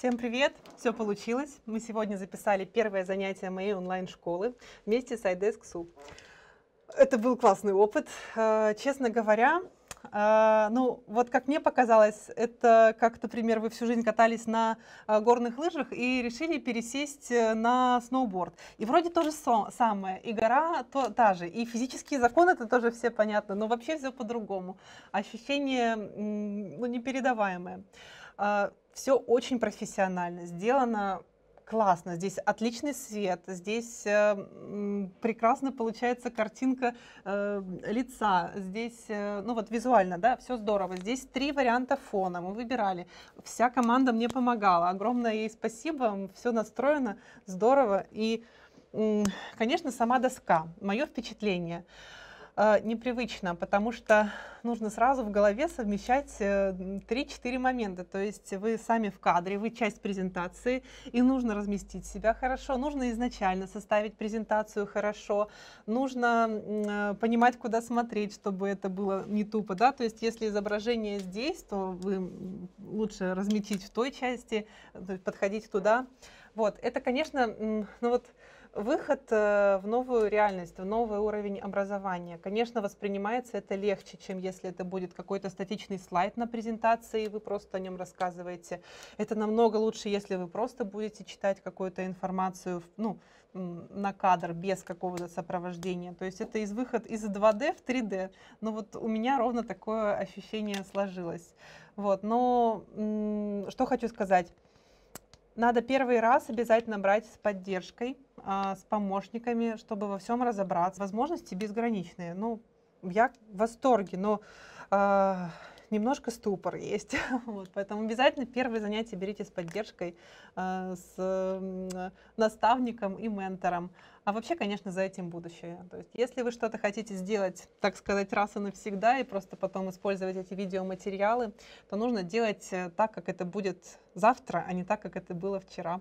Всем привет! Все получилось. Мы сегодня записали первое занятие моей онлайн-школы вместе с iDesk SU. Это был классный опыт. Э, честно говоря, э, ну, вот как мне показалось, это как, например, вы всю жизнь катались на э, горных лыжах и решили пересесть на сноуборд. И вроде то же самое, и гора то, та же, и физические законы это тоже все понятно, но вообще все по-другому. Ощущение ну, непередаваемое. Все очень профессионально, сделано классно. Здесь отличный свет, здесь э, прекрасно получается картинка э, лица, здесь, э, ну вот визуально, да, все здорово. Здесь три варианта фона, мы выбирали. Вся команда мне помогала. Огромное ей спасибо, все настроено здорово. И, э, конечно, сама доска, мое впечатление – э, непривычно, потому что нужно сразу в голове совмещать э, 3-4 момента. То есть вы сами в кадре, вы часть презентации, и нужно разместить себя хорошо, нужно изначально составить презентацию хорошо, нужно э, понимать, куда смотреть, чтобы это было не тупо. Да? То есть если изображение здесь, то вы лучше разместить в той части, есть подходить туда. Вот, это, конечно, ну вот Выход э, в новую реальность, в новый уровень образования. Конечно, воспринимается это легче, чем если это будет какой-то статичный слайд на презентации, и вы просто о нем рассказываете. Это намного лучше, если вы просто будете читать какую-то информацию ну, на кадр без какого-то сопровождения. То есть это из выход из 2D в 3D. Но вот у меня ровно такое ощущение сложилось. Вот. Но что хочу сказать. Надо первый раз обязательно брать с поддержкой, с помощниками, чтобы во всем разобраться. Возможности безграничные. Ну, я в восторге, но а, немножко ступор есть. вот, поэтому обязательно первые занятия берите с поддержкой, э, с наставником и ментором. А вообще, конечно, за этим будущее. То есть, если вы что-то хотите сделать, так сказать, раз и навсегда, и просто потом использовать эти видеоматериалы, то нужно делать э, так, как это будет завтра, а не так, как это было вчера.